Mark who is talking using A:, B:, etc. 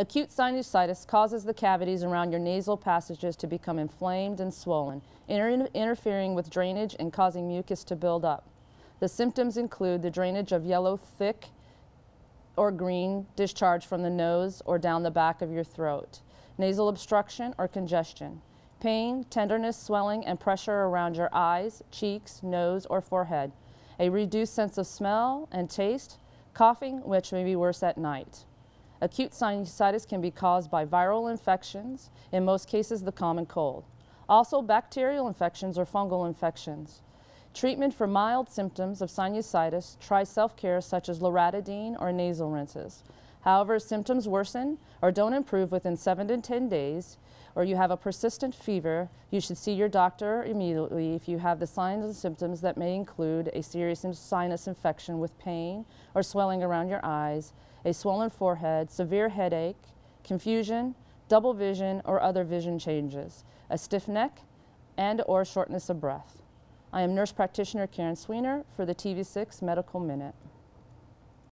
A: Acute sinusitis causes the cavities around your nasal passages to become inflamed and swollen, inter interfering with drainage and causing mucus to build up. The symptoms include the drainage of yellow, thick, or green discharge from the nose or down the back of your throat, nasal obstruction or congestion, pain, tenderness, swelling, and pressure around your eyes, cheeks, nose, or forehead, a reduced sense of smell and taste, coughing, which may be worse at night. Acute sinusitis can be caused by viral infections, in most cases the common cold. Also bacterial infections or fungal infections. Treatment for mild symptoms of sinusitis, try self-care such as loratadine or nasal rinses. However, symptoms worsen or don't improve within 7 to 10 days, or you have a persistent fever, you should see your doctor immediately if you have the signs and symptoms that may include a serious sinus infection with pain or swelling around your eyes, a swollen forehead, severe headache, confusion, double vision or other vision changes, a stiff neck, and or shortness of breath. I am nurse practitioner Karen Sweener for the TV6 Medical Minute.